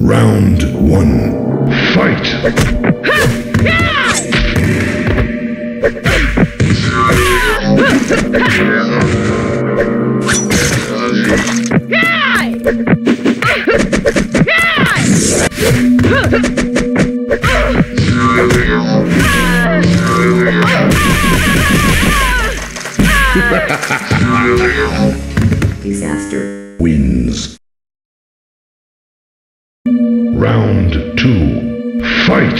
Round one. Fight! Disaster. Wins. Round two. Fight!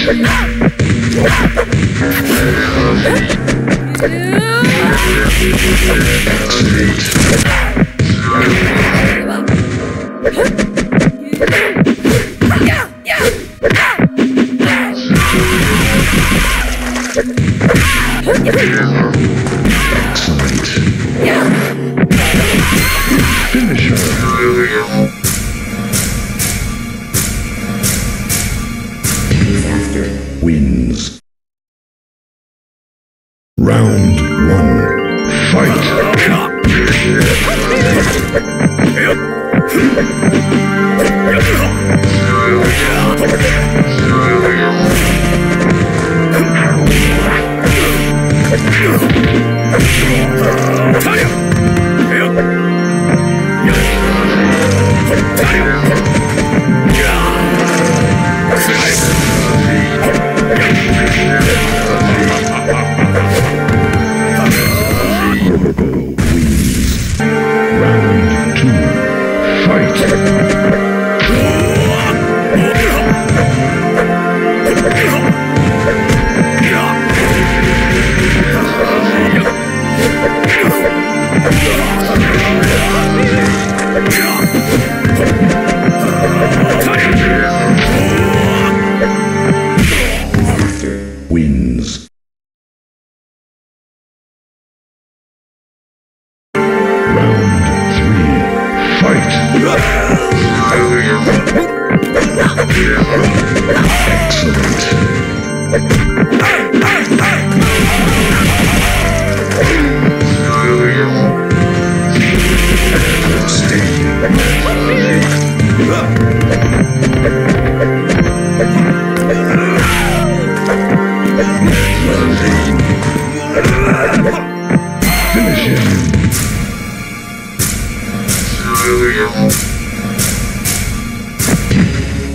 Round one. Fight! Round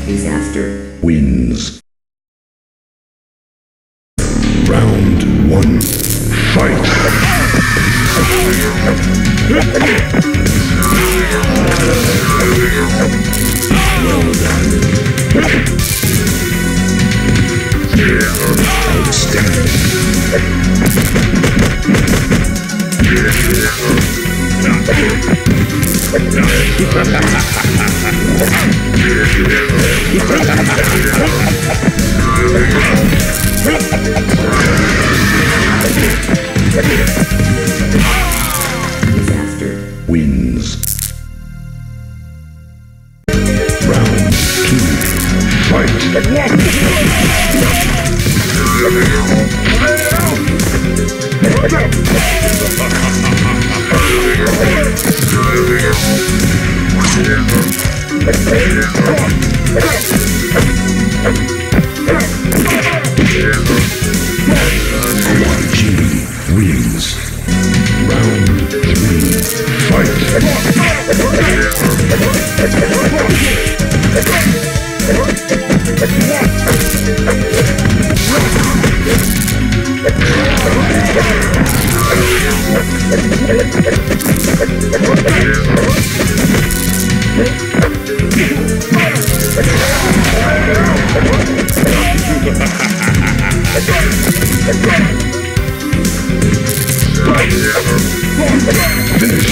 Disaster. Wins. Round one. Fight! Outstanding. Disaster. Wins. Finish.